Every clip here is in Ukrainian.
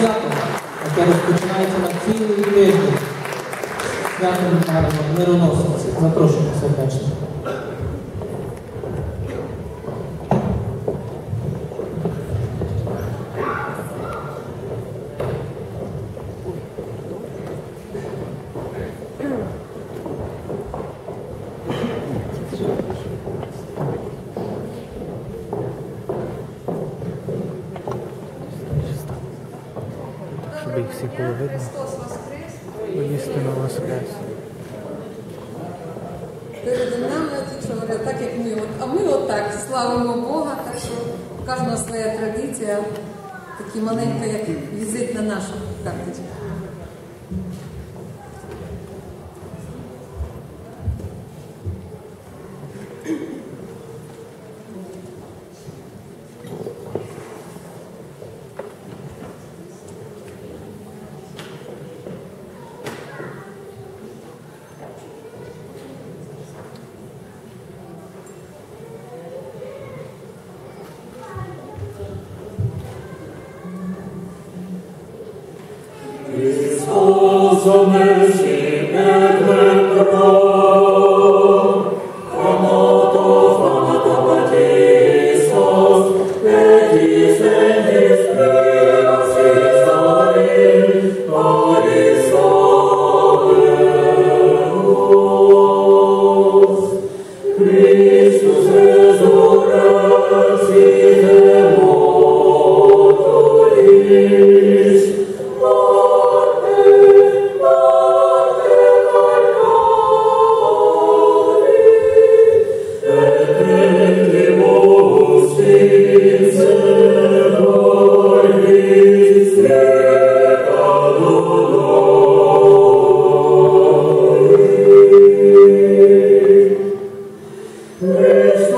свято, яке розпочинається на цілий тиждень. Святом мироносиці. Запрошуємо сердечно. Щоб було видно. Воістину воскрес. Перед нами говорять, так як ми, а ми отак славимо Бога, так що кожна своя традиція, такі маленька, як візит на нашу карточку. Somers Cristo.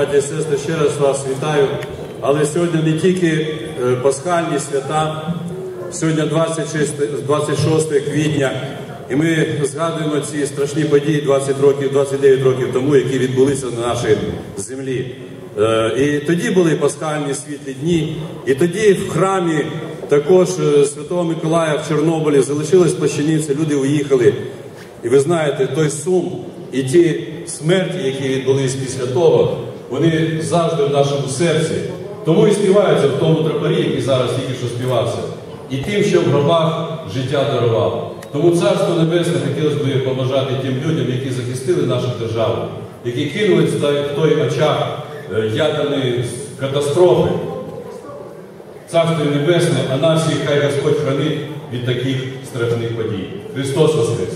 Браті і сестри, ще раз вас вітаю. Але сьогодні не тільки е, пасхальні свята, сьогодні 26, 26 квітня, і ми згадуємо ці страшні події 20 років, 29 років тому, які відбулися на нашій землі. Е, І тоді були пасхальні світлі дні, і тоді в храмі також е, Святого Миколая в Чорнобилі залишились плащаниці, люди уїхали. І ви знаєте, той сум і ті смерті, які відбулись після того, вони завжди в нашому серці. Тому і співаються в тому тропарі, який зараз тільки що співався, і тим, що в гробах життя дарував. Тому Царство Небесне хотілося б побажати тим людям, які захистили нашу державу, які кинулись в той- очах е, ядерної катастрофи. Царство Небесне, а нас всіх хай Господь хранить від таких страшних подій. Христос Воскрес!